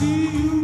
see you.